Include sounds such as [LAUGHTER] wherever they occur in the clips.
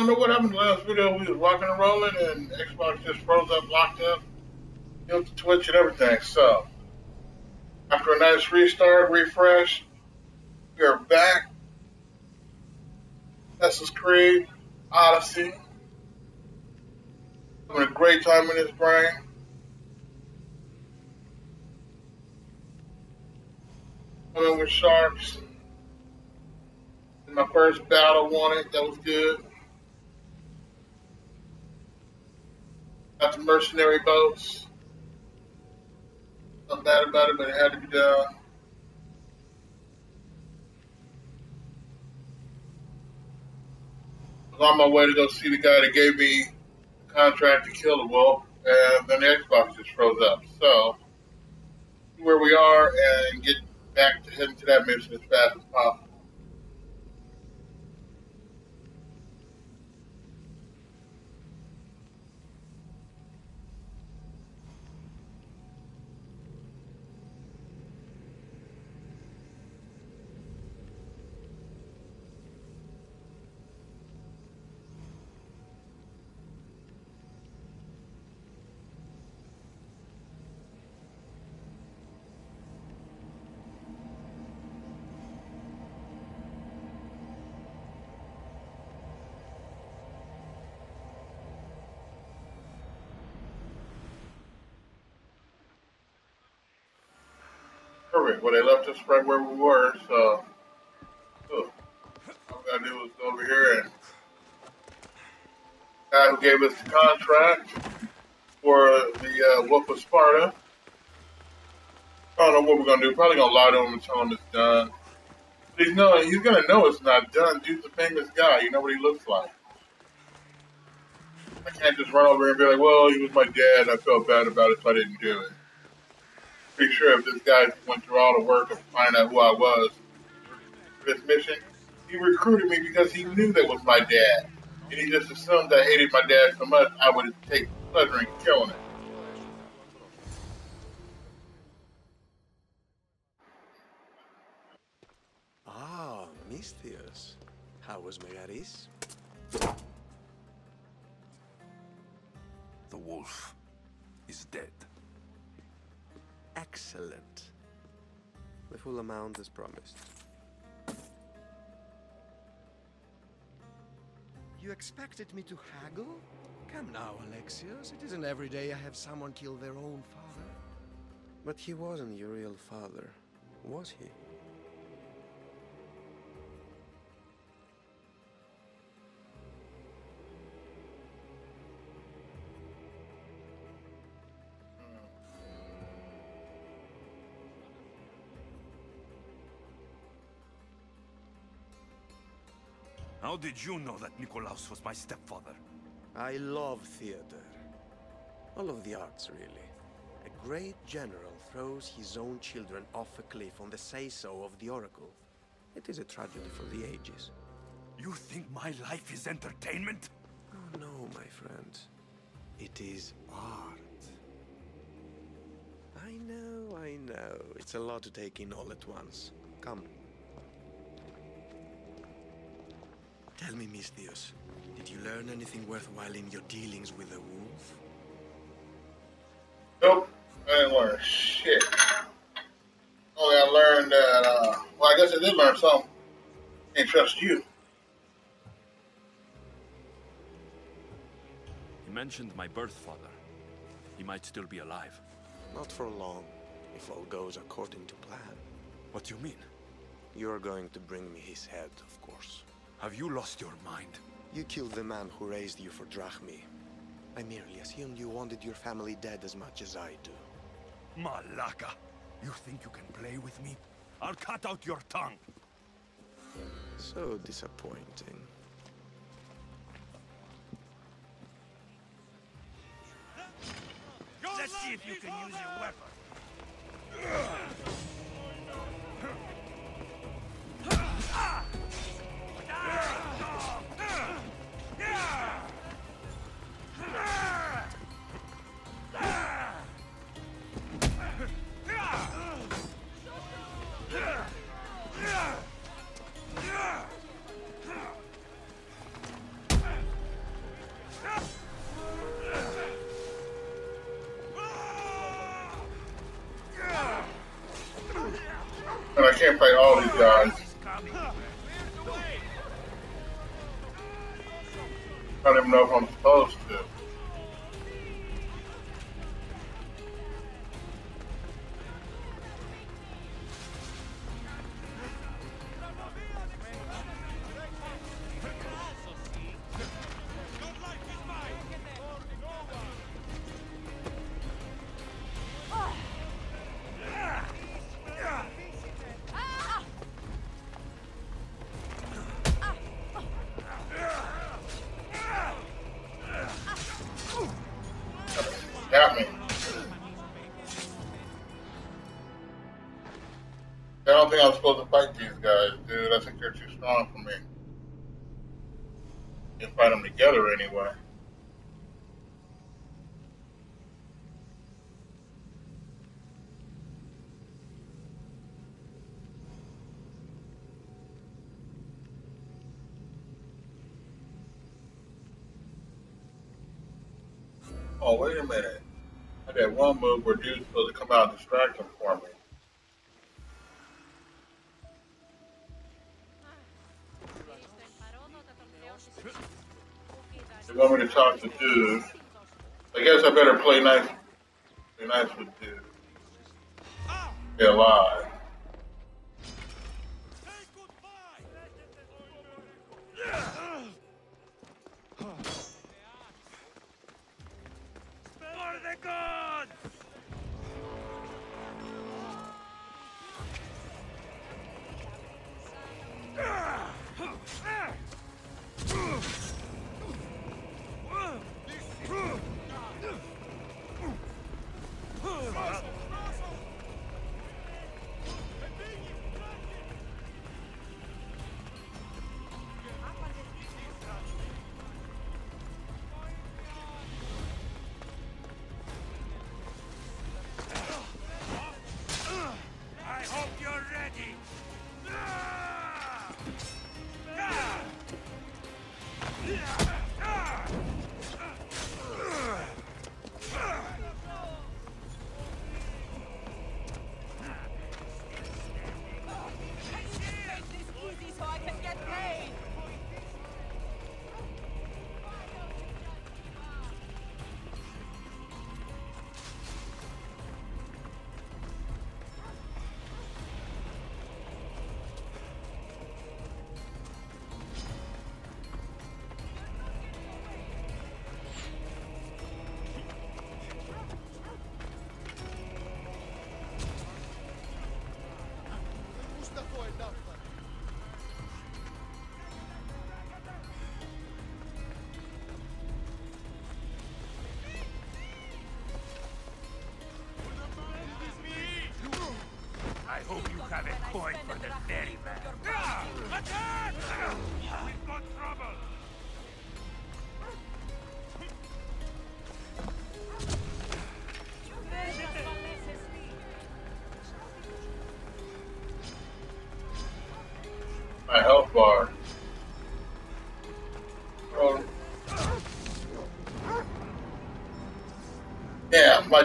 Know what happened the last video. We was rocking and rolling, and Xbox just froze up, locked up, built the Twitch and everything. So, after a nice restart, refresh, we are back. Assassin's Creed, Odyssey. Having a great time in this brain. Coming with sharks. In my first battle won it. That was good. Got the mercenary boats. Not bad about it, but it had to be done. I was on my way to go see the guy that gave me the contract to kill the wolf, and then the Xbox just froze up. So, where we are and get back to heading to that mission as fast as possible. Perfect. Well, they left us right where we were, so all we gotta do is go over here and guy who gave us the contract for the uh, Wolf of Sparta. I don't know what we're gonna do. Probably gonna lie to him and tell him it's done. He's no, he's gonna know it's not done. Dude's a famous guy. You know what he looks like. I can't just run over and be like, "Well, he was my dad. I felt bad about it, so I didn't do it." Pretty sure if this guy went through all the work of finding out who I was for this mission, he recruited me because he knew that was my dad. And he just assumed I hated my dad so much I would take pleasure in killing him. Ah, Misthios. How was Megaris? The wolf Excellent. The full amount is promised. You expected me to haggle? Come now, Alexios. It isn't every day I have someone kill their own father. But he wasn't your real father, was he? How did you know that Nikolaos was my stepfather? I love theater. All of the arts, really. A great general throws his own children off a cliff on the say-so of the Oracle. It is a tragedy for the ages. You think my life is entertainment? Oh no, my friend. It is art. I know, I know. It's a lot to take in all at once. Come. Tell me, Misthios, did you learn anything worthwhile in your dealings with the wolf? Nope, I didn't learn shit. Only I learned that, uh, well, I guess I did learn something. Can't trust you. He mentioned my birth father. He might still be alive. Not for long, if all goes according to plan. What do you mean? You're going to bring me his head, of course. Have you lost your mind? You killed the man who raised you for Drachmi. I merely assumed you wanted your family dead as much as I do. Malaka! You think you can play with me? I'll cut out your tongue! So disappointing. Let's see if you can use your weapon. Can fight them together anyway. Oh, wait a minute. I got one move where dude's supposed to come out and distract him for me. They want me to talk to dude. I guess I better play nice. Play nice with dude. Stay alive. For easy I hope you have a coin for the ferryman. Attack! Ah!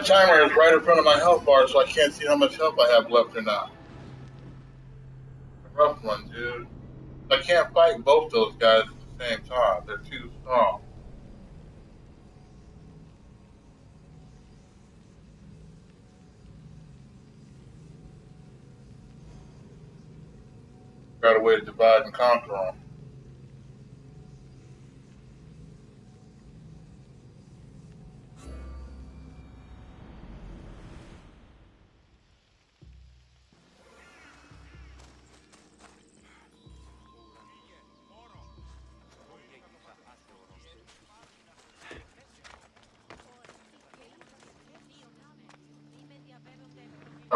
Timer is right in front of my health bar, so I can't see how much health I have left or not. A rough one, dude. I can't fight both those guys at the same time. They're too strong. Got a way to divide and conquer them.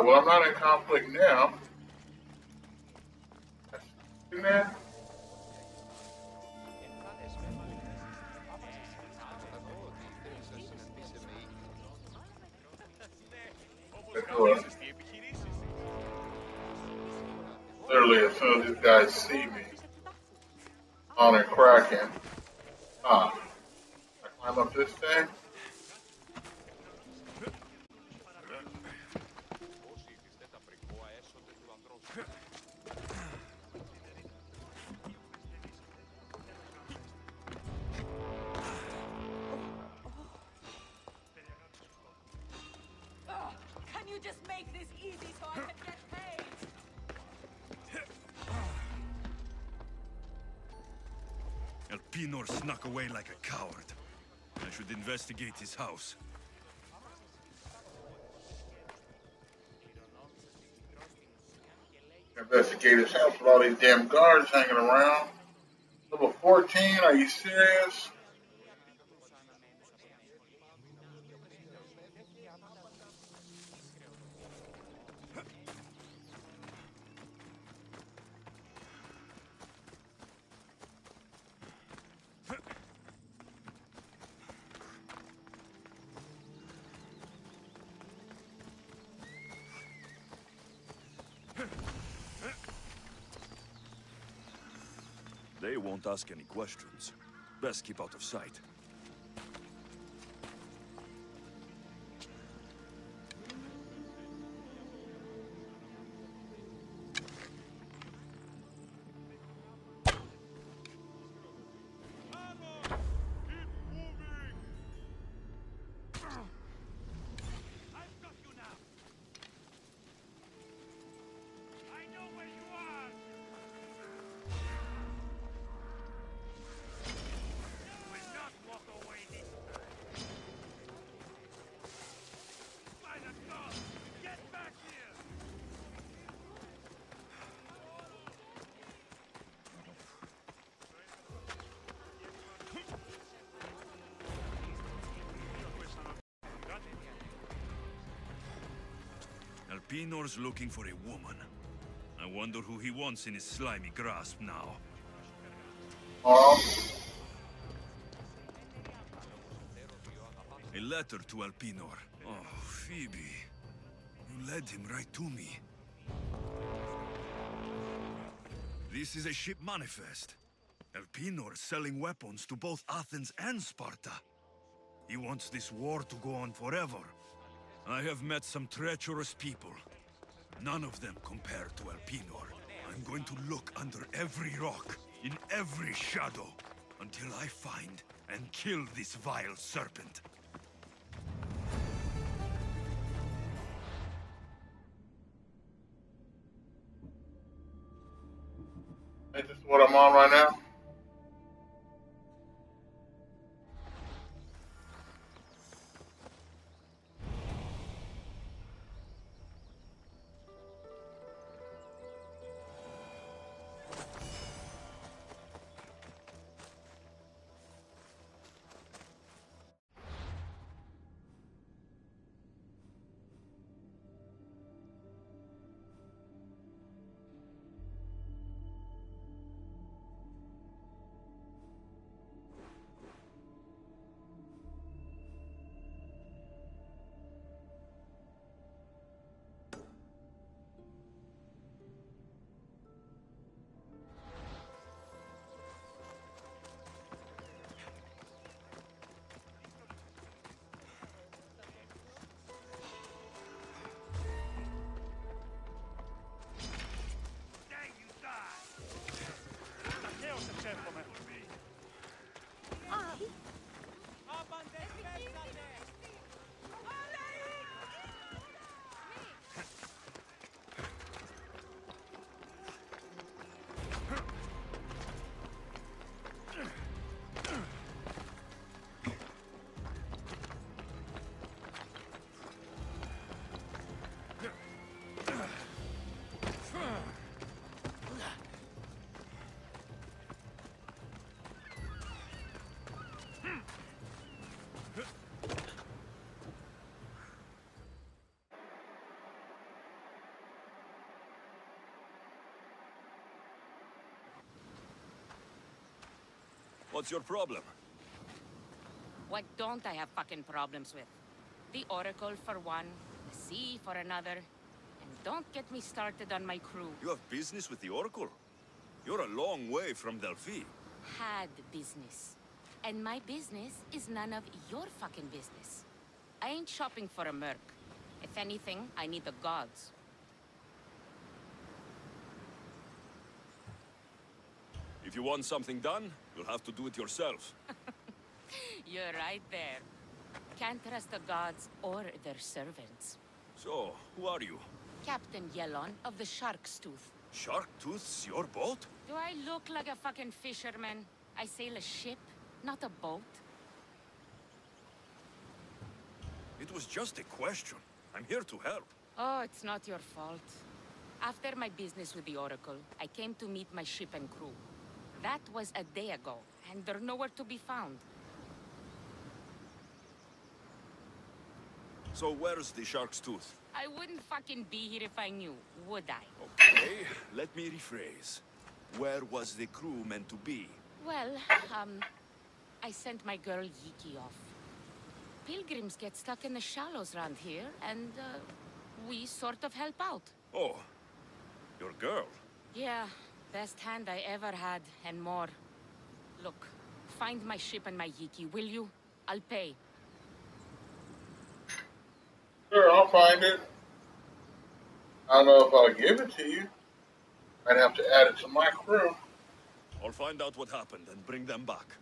Well, I'm not in conflict now. Snuck away like a coward. I should investigate his house. Investigate his house with all these damn guards hanging around. Level 14, are you serious? Won't ask any questions. Best keep out of sight. Elpenor's looking for a woman. I wonder who he wants in his slimy grasp now. Oh, A letter to Elpenor. Oh, Phoebe. You led him right to me. This is a ship manifest. Elpinor selling weapons to both Athens and Sparta. He wants this war to go on forever. I have met some treacherous people. None of them compare to Elpenor. I'm going to look under every rock, in every shadow, until I find and kill this vile serpent. What's your problem? What don't I have fucking problems with? The Oracle for one, the sea for another, and don't get me started on my crew. You have business with the Oracle? You're a long way from Delphi. Had business. And my business is none of your fucking business. I ain't shopping for a merc. If anything, I need the gods. If you want something done, you'll have to do it yourself. [LAUGHS] You're right there. Can't trust the gods or their servants. So, who are you? Captain Yelon of the Shark's Tooth. Shark Tooth's your boat? Do I look like a fucking fisherman? I sail a ship, not a boat. It was just a question. I'm here to help. Oh, it's not your fault. After my business with the Oracle, I came to meet my ship and crew. That was a day ago, and they're nowhere to be found. So where's the Shark's Tooth? I wouldn't fucking be here if I knew, would I? Okay, let me rephrase. Where was the crew meant to be? Well, um, I sent my girl Yiki off. Pilgrims get stuck in the shallows around here, and, uh, we sort of help out. Oh, your girl. Yeah, best hand I ever had, and more. Look, find my ship and my Yiki, will you? I'll pay. Sure, I'll find it. I don't know if I'll give it to you. I'd have to add it to my crew. I'll find out what happened and bring them back.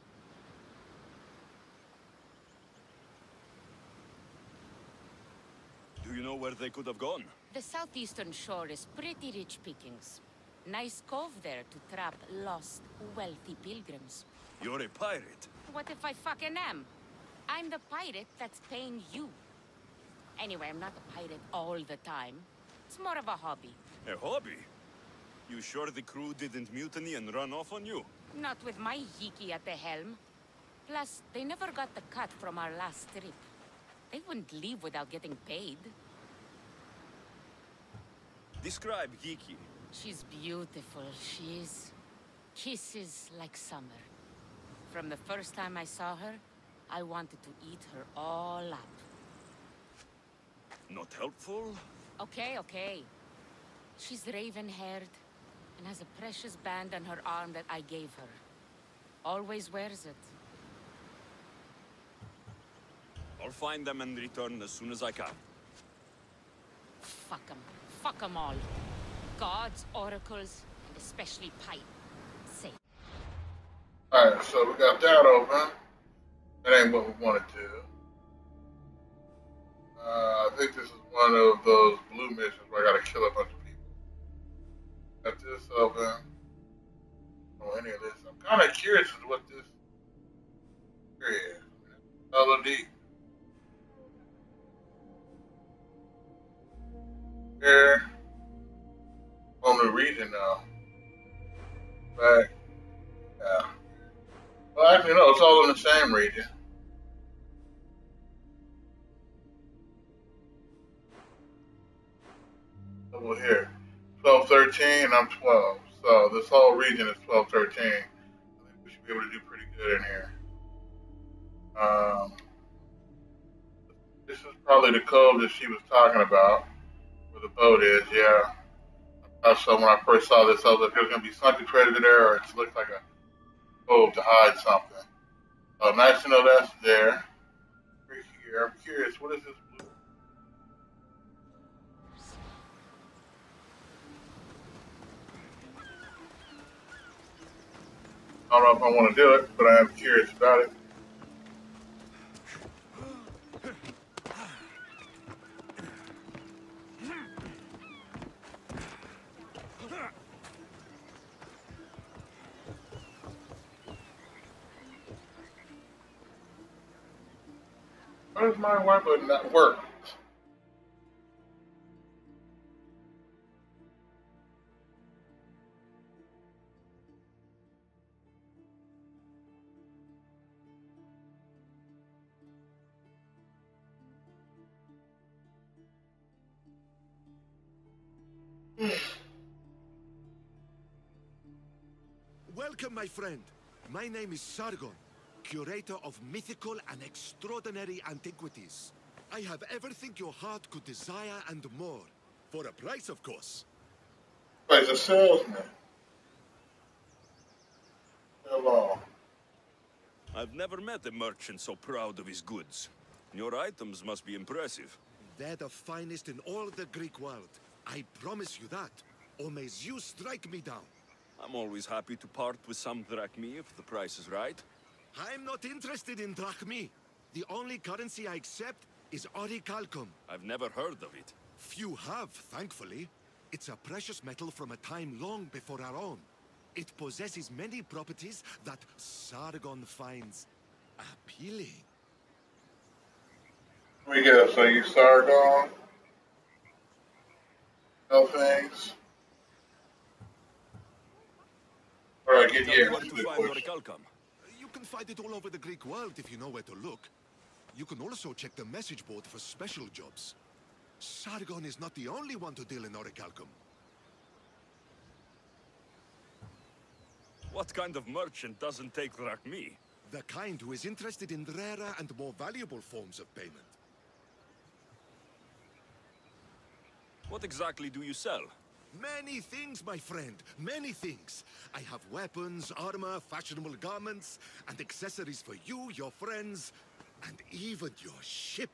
Do you know where they could have gone? The southeastern shore is pretty rich pickings. Nice cove there to trap lost, wealthy pilgrims. You're a pirate. What if I fucking am? I'm the pirate that's paying you. Anyway, I'm not a pirate all the time. It's more of a hobby. A hobby? You sure the crew didn't mutiny and run off on you? Not with my Yiki at the helm. Plus, they never got the cut from our last trip. They wouldn't leave without getting paid. Describe Yiki. She's beautiful, she is. Kisses like summer. From the first time I saw her, I wanted to eat her all up. Not helpful? Okay, okay. She's raven-haired and has a precious band on her arm that I gave her. Always wears it. I'll find them and return as soon as I can. Fuck them. Fuck them all. Gods, oracles, and especially Pipe. Say. Alright, so we got that open. That ain't what we wanted to. Uh, I think this is one of those blue missions where I gotta kill a bunch of people. Got this open. Oh, any of this. I'm kind of curious as to what this here is. Deep. Here. On the region now. But, Yeah. Well, actually, no, it's all in the same region. Over here. 12, 13, I'm 12. So this whole region is 12, 13. I think we should be able to do pretty good in here. Um, this is probably the cove that she was talking about, where the boat is, yeah. Saw when I first saw this, I was like, there's going to be something credited there, or it looks like a cove to hide something. So nice to know that's there. Right here. I'm curious, what is this blue? I don't know if I want to do it, but I am curious about it. Why does my weapon not work? Welcome, my friend. My name is Sargon, curator of mythical and extraordinary antiquities. I have everything your heart could desire and more. For a price, of course. Like a salesman. Hello. I've never met a merchant so proud of his goods. Your items must be impressive. They're the finest in all the Greek world. I promise you that. Or may Zeus strike me down. I'm always happy to part with some drachmi if the price is right. I'm not interested in drachmi. The only currency I accept is orichalcum. I've never heard of it. Few have, thankfully. It's a precious metal from a time long before our own. It possesses many properties that Sargon finds appealing. We go. So you Sargon. No thanks. All right, get here. Can find it all over the Greek world if you know where to look. You can also check the message board for special jobs. Sargon is not the only one to deal in Orichalcum. What kind of merchant doesn't take drachmi? The kind who is interested in rarer and more valuable forms of payment. What exactly do you sell? Many things, my friend. Many things. I have weapons, armor, fashionable garments, and accessories for you, your friends, and even your ship.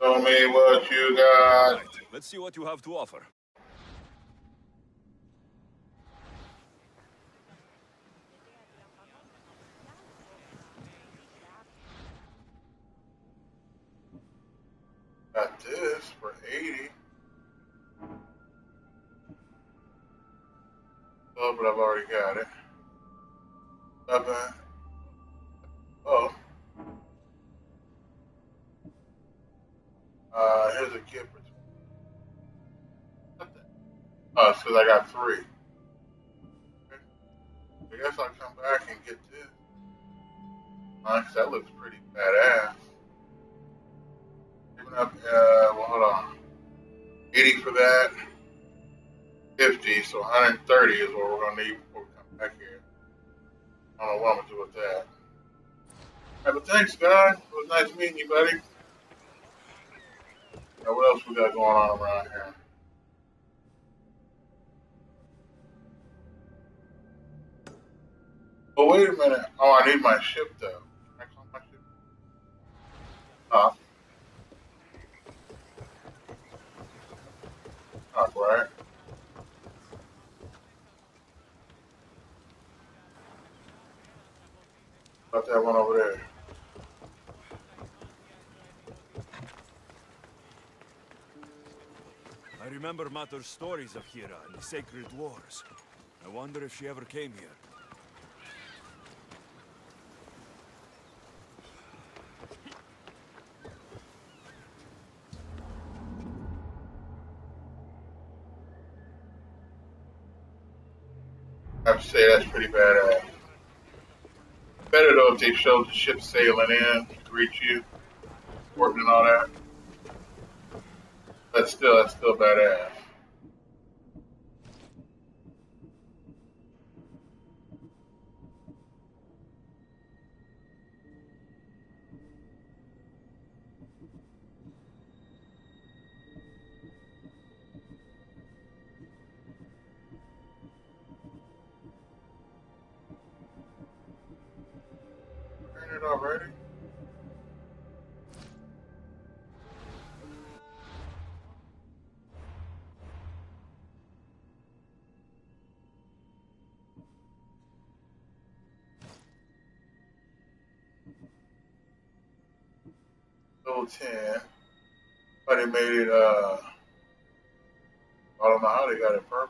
Show me what you got. Right, let's see what you have to offer. Got this for 80. Oh, but I've already got it. Seven. Oh. Uh, here's a gift for Oh, it's I got three. Okay. I guess I'll come back and get this. Nice, that looks pretty badass. Giving up, uh, well, hold on. 80 for that. 50, so 130 is what we're gonna need before we come back here. I don't know what I'm gonna do with that. Hey, but thanks, guys. It was nice meeting you, buddy. Now, what else we got going on around here? Oh, wait a minute. Oh, I need my ship, though. Can I call my ship? Huh? Top right. About that one over there. I remember Mater's stories of Hera and the Sacred Wars. I wonder if she ever came here. That's pretty badass. Better though if they showed the ship sailing in to greet you, working and all that. That's still that's still badass. Ten, but they made it, uh, I don't know how they got it perfect.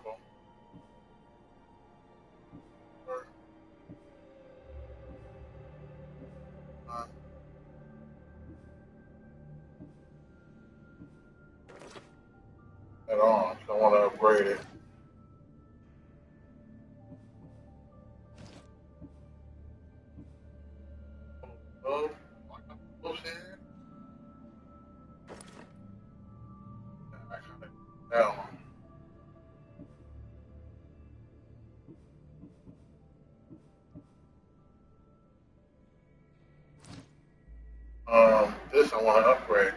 This I want to upgrade.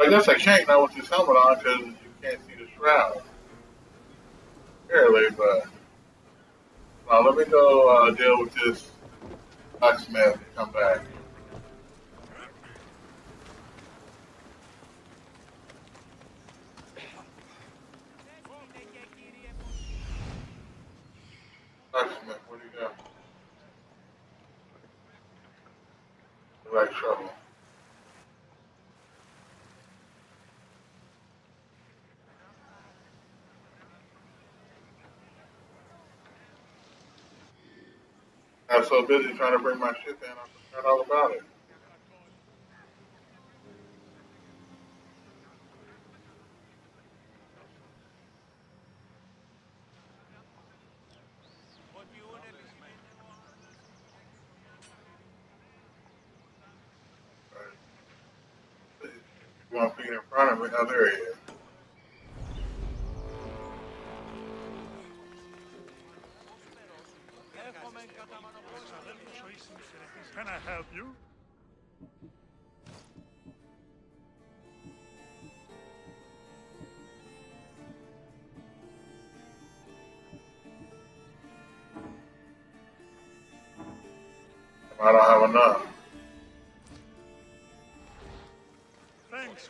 I guess I can't now with this helmet on because you can't see the shroud. Barely, but let me go uh, deal with this blacksmith and come back. Blacksmith, what do you got? like trouble. Was so busy trying to bring my shit in, I forgot all about it. One feet in front of me, oh, there he is.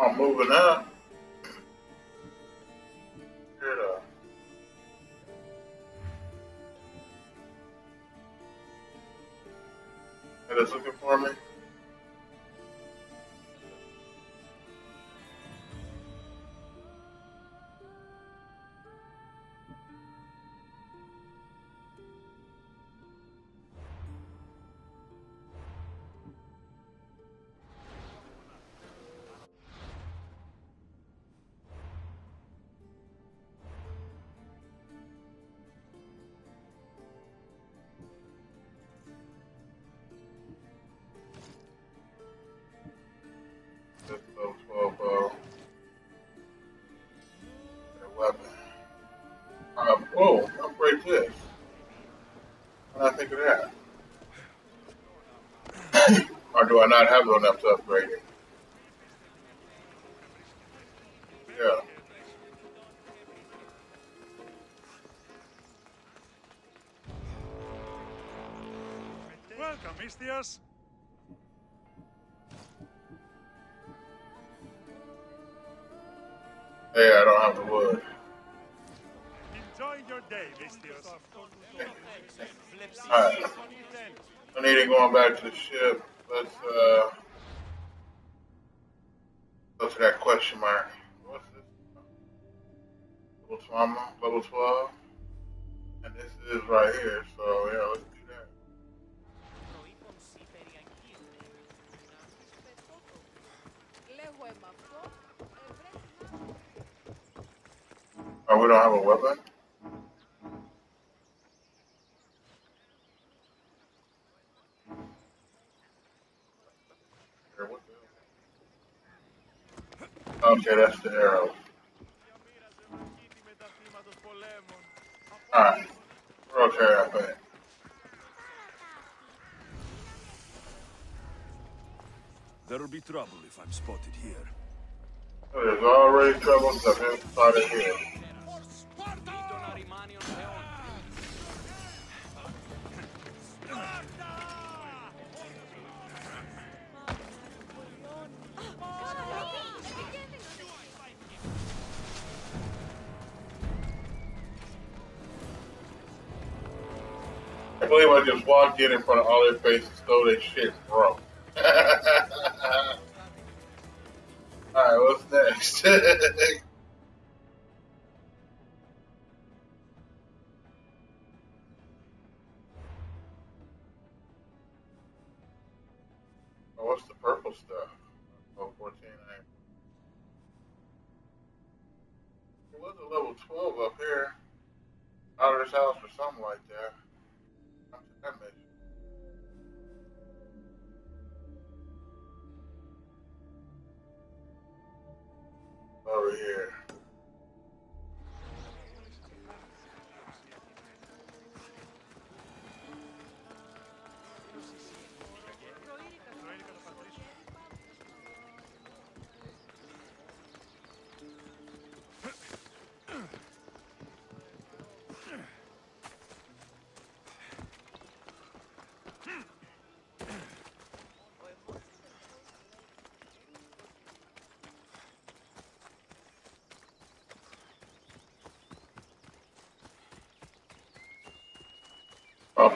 I'm moving up. It uh, is looking for me. Oh, Whoa, upgrade this. What did I think of that? [COUGHS] or do I not have enough to upgrade it? Yeah. Welcome, Istias. Alright. I need to going back to the ship. Let's uh go to that question mark. What's this? Level 12, level 12. And this is right here, the hell? Okay, that's. Alright. We're okay, I think. There'll be trouble if I'm spotted here. There's already trouble stuff inside of here. Believe I just walked in in front of all their faces, stole their shit, bro.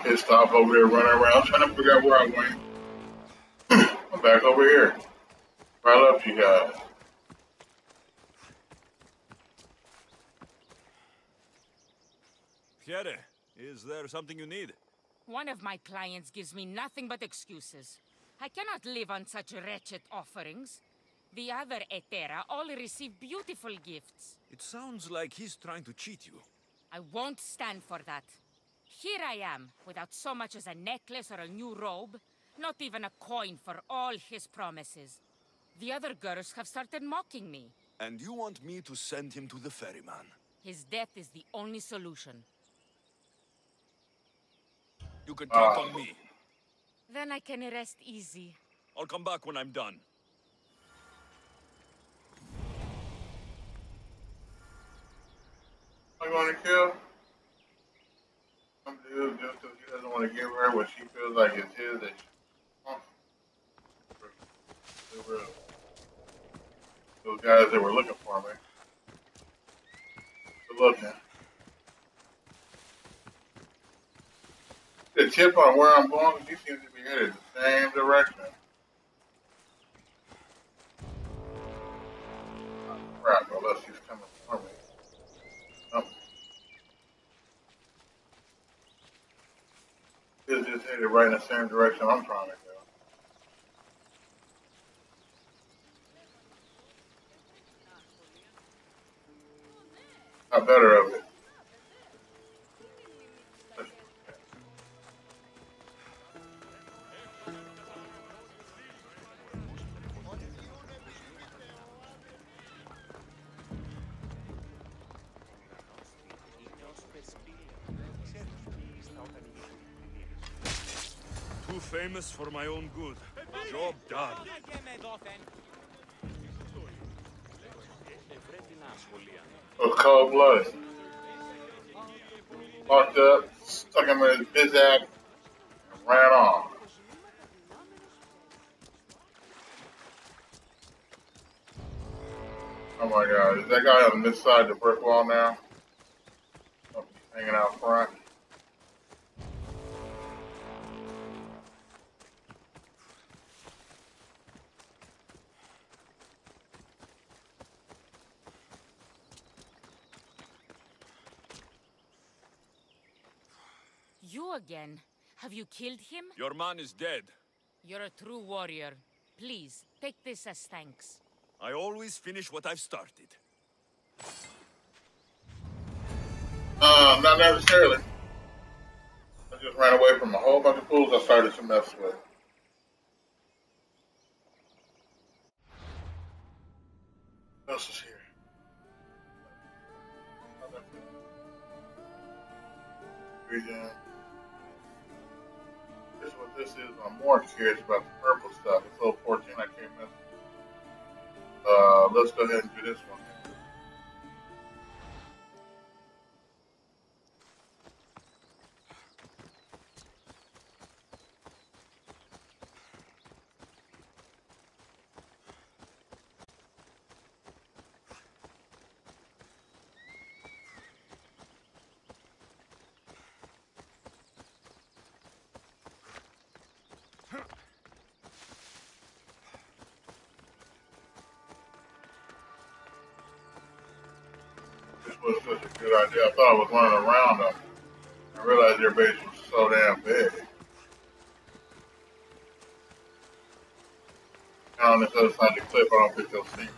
Pissed off over there running around trying to figure out where I went. [CLEARS THROAT] I'm back over here. Where I left you guys. Pierre, is there something you need? One of my clients gives me nothing but excuses. I cannot live on such wretched offerings. The other Etera all receive beautiful gifts. It sounds like he's trying to cheat you. I won't stand for that. Here I am, without so much as a necklace or a new robe. Not even a coin for all his promises. The other girls have started mocking me. And you want me to send him to the ferryman? His death is the only solution. You can count on me. Then I can rest easy. I'll come back when I'm done. I'm going to kill some dude just because he doesn't want to give her what she feels like is his that she wants. They were those guys that were looking for me. Good looking. The tip on where I'm going, she seems to be headed the same direction. Oh, crap, unless she's coming for me. Something. It's just headed right in the same direction I'm trying to go. Not better of it. Famous for my own good. Job done. was cold blooded. Walked up, stuck him in his bizak, and ran off. Oh my god, is that guy on this side of the brick wall now? Hanging out front. Again? Have you killed him? Your man is dead. You're a true warrior. Please, take this as thanks. I always finish what I've started. Uh, not necessarily. I just ran away from a whole bunch of fools I started to mess with. Curious about idea. I thought I was running around them. I realized their base was so damn big. On this other side of the cliff, I don't think they'll see.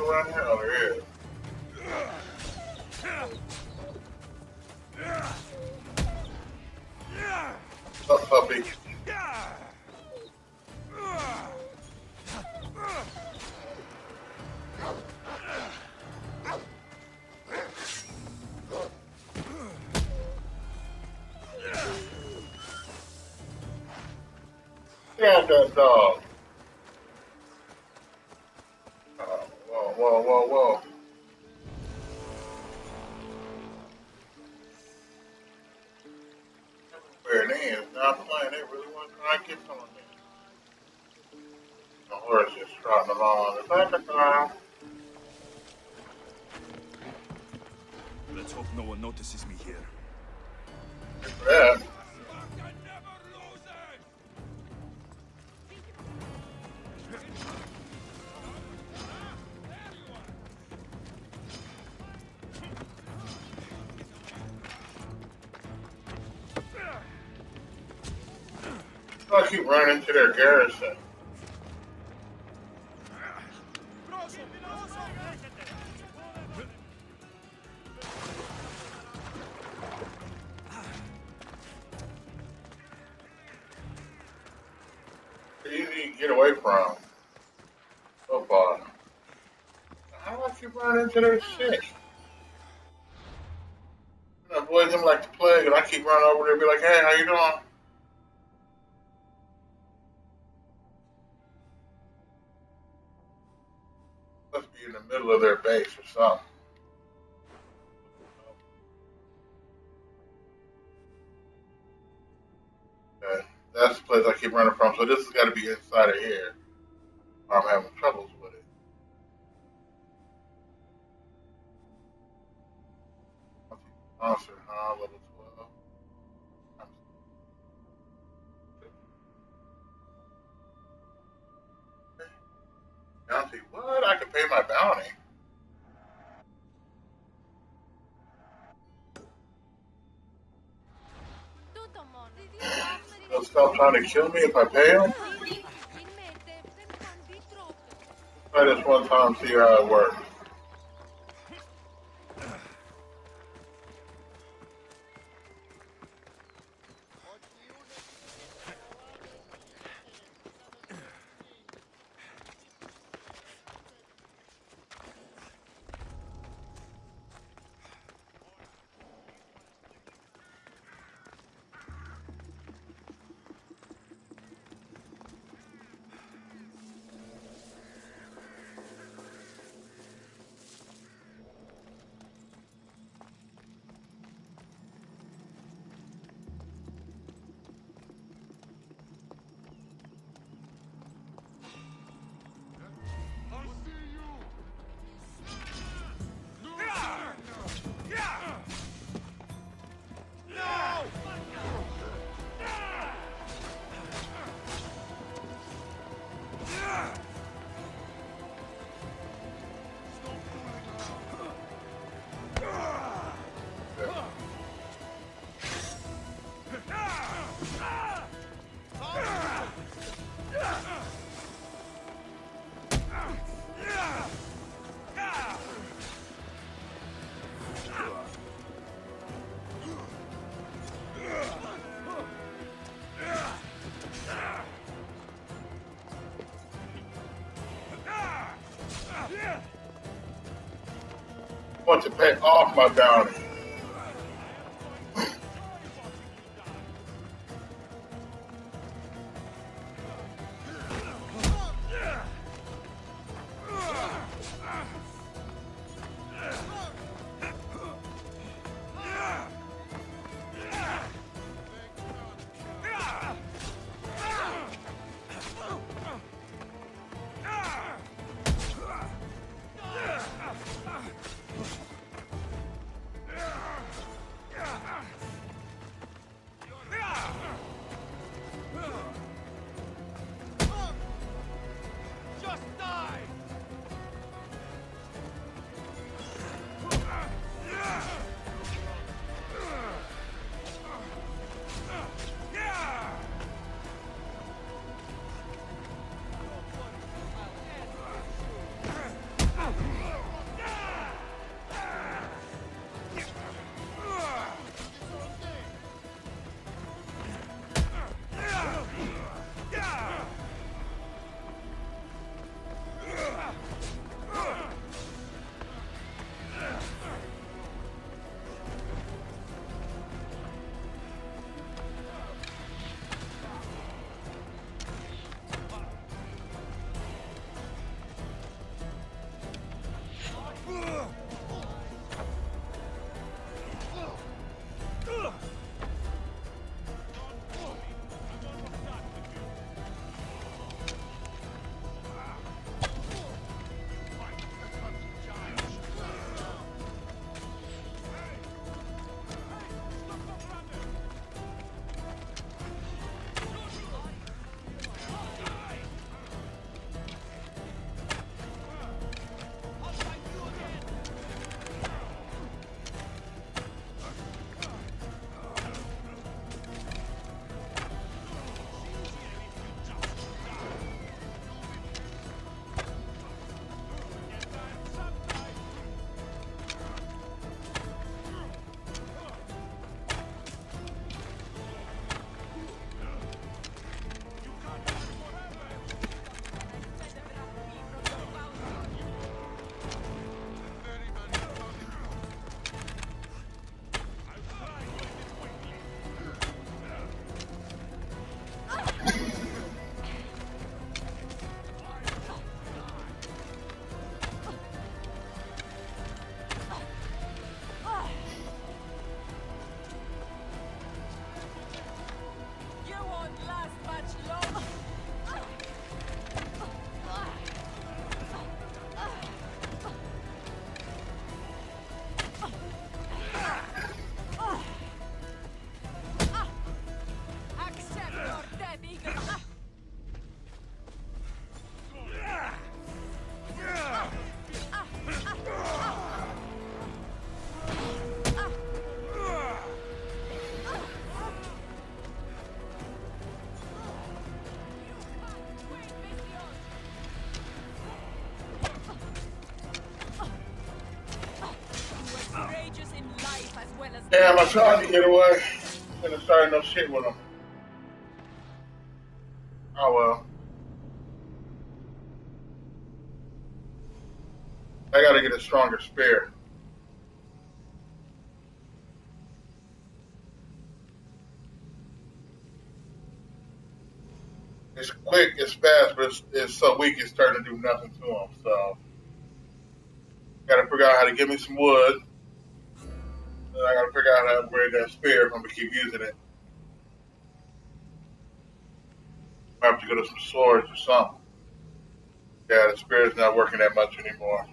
Around here? Oh, there is. I keep running into their garrison. Easy to get away from. So far. How I keep running into their shit? I avoid them like the plague, and I keep running over there and be like, hey, how you doing? Middle of their base or something. That's the place I keep running from. So this has got to be inside of here. I'm having troubles with it. Monster, huh? Level my bounty. They'll stop trying to kill me if I pay them? Try this one time, see how it works. Want to pay off my bounty. Well as Damn, I tried to get away. Shouldn't have started no shit with him. Oh well. I gotta get a stronger spear. It's quick, it's fast, but it's, it's so weak it's starting to do nothing to him. So, gotta figure out how to get me some wood. Then I gotta figure out how to upgrade that spear if I'm gonna keep using it. I have to go to some swords or something. Yeah, the spear's not working that much anymore.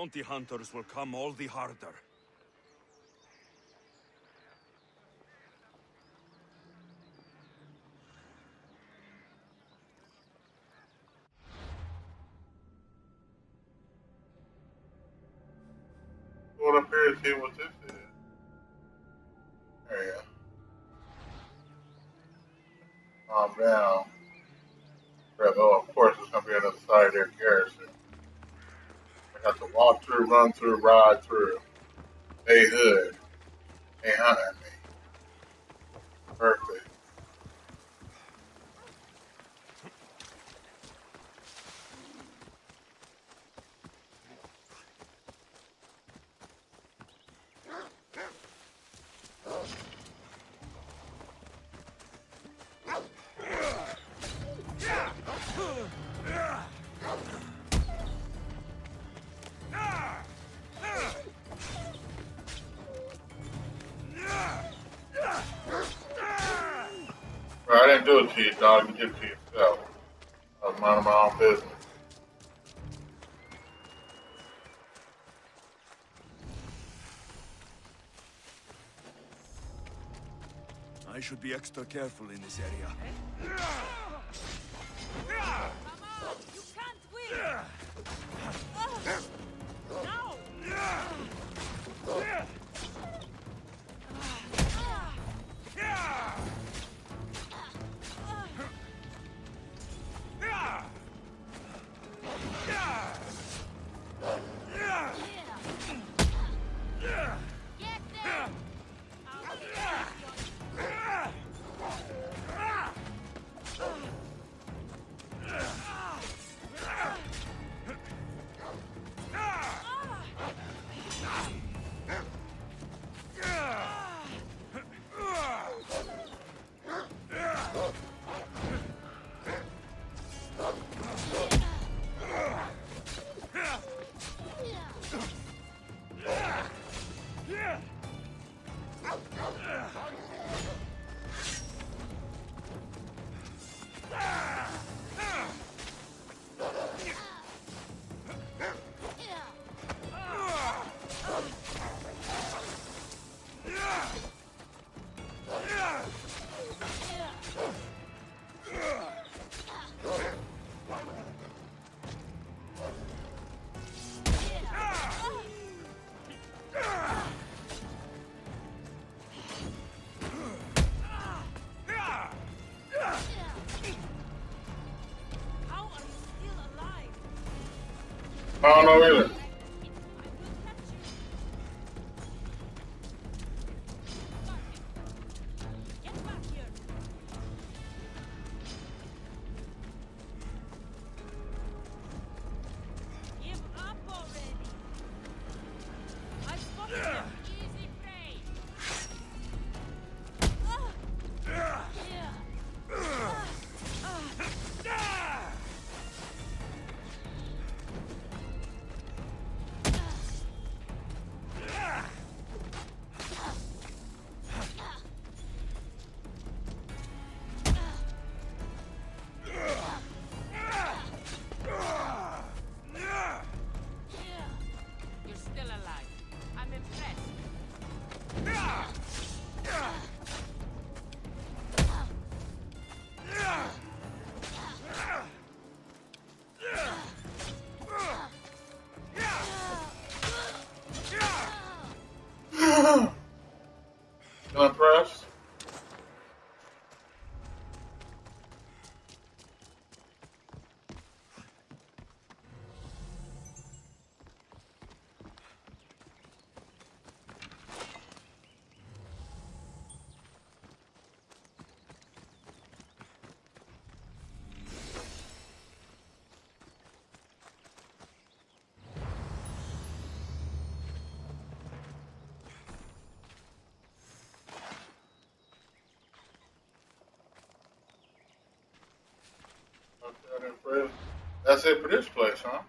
bounty hunters will come all the harder. Going up here and see what this is. There you go. Calm down. Oh, of course, it's going to be on the side of their garrison got to walk through, run through, ride through. They hood. They hunting me. Perfect. should be extra careful in this area. Eh? I don't know either. That's it for this place, huh?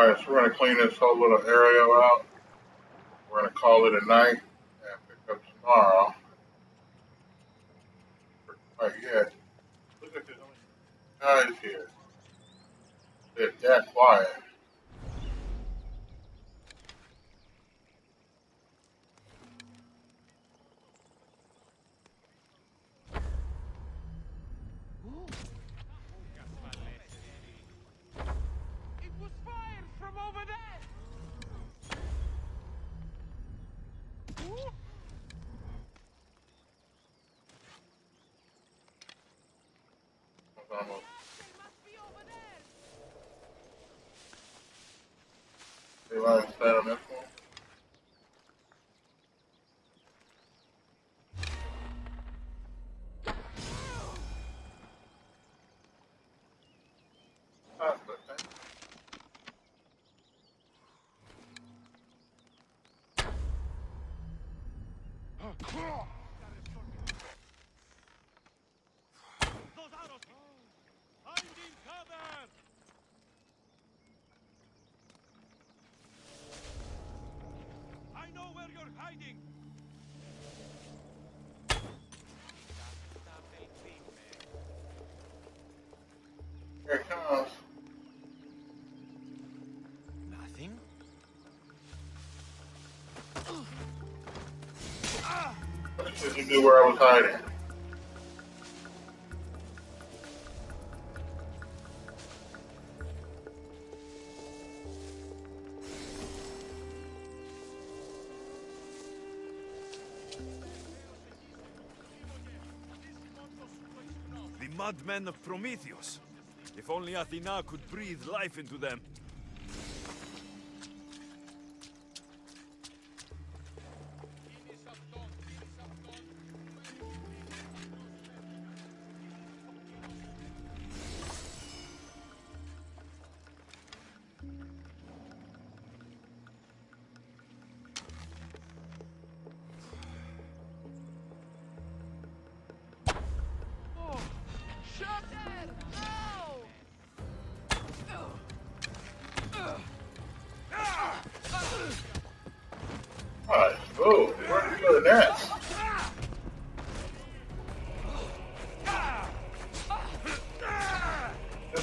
Alright, so we're gonna clean this whole little area out. We're gonna call it a night and pick up tomorrow. Right, yeah. Look at this guys here. They're that quiet. It was fired from over there! Ooh. Almost. They must be over there! They line set on this one. Ah, but that- Those arrows! Finding cover! I know where you're hiding! Here it comes. Nothing? You do where I was hiding? The madmen of Prometheus. Only Athena could breathe life into them.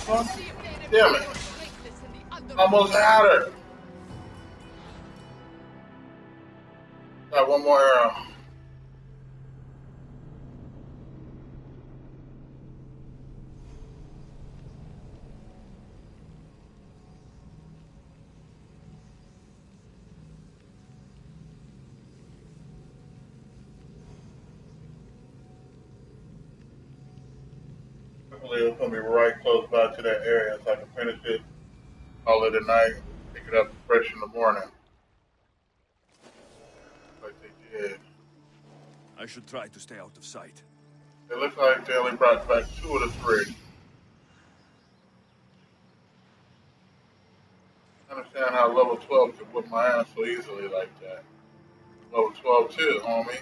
One? Damn it. Almost had her. Call it a night, pick it up fresh in the morning. Like they did. I should try to stay out of sight. It looks like they only brought back two of the three. I understand how level 12 could whip my ass so easily like that. Level 12 too, homie.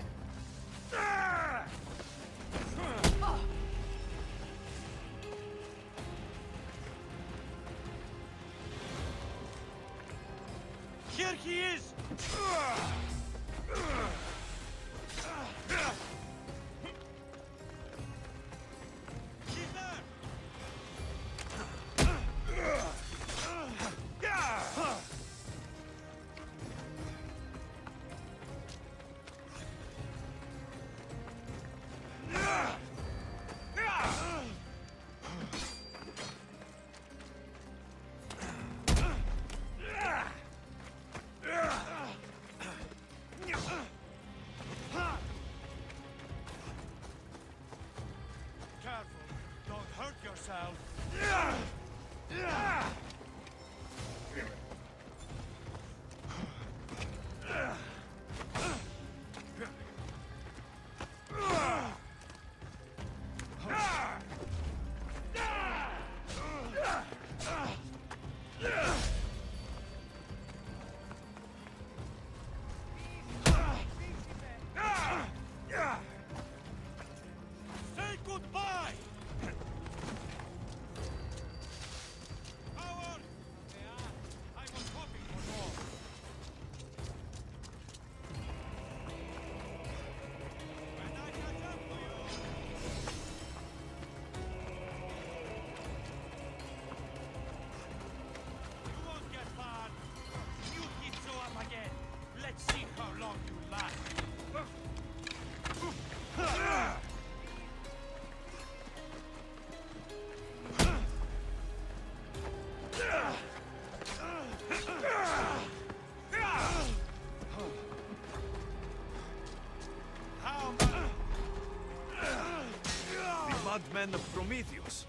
Madmen of Prometheus.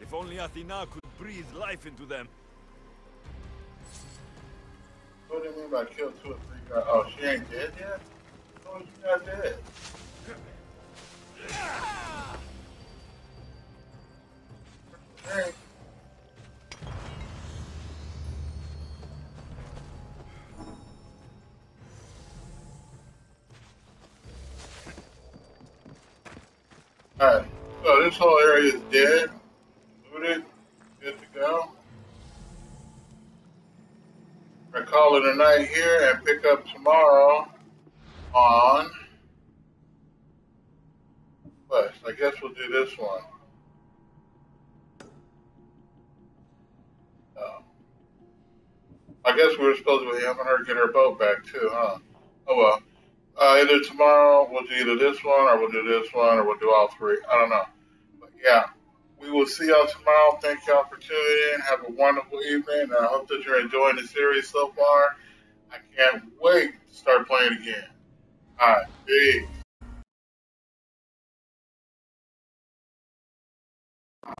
If only Athena could breathe life into them. What do you mean by kill two or three guys? Oh, she ain't dead yet? Oh, not dead. This whole area is dead, looted, good to go. I call it a night here and pick up tomorrow on West. I guess we'll do this one. Oh. I guess we were supposed to be having her get her boat back too, huh? Oh well. Uh, either tomorrow we'll do either this one or we'll do this one or we'll do all three. I don't know. Yeah, we will see y'all tomorrow. Thank y'all for tuning in. Have a wonderful evening. I hope that you're enjoying the series so far. I can't wait to start playing again. All right, peace.